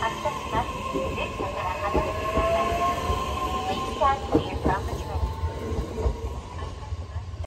発車します。列車から離れてください。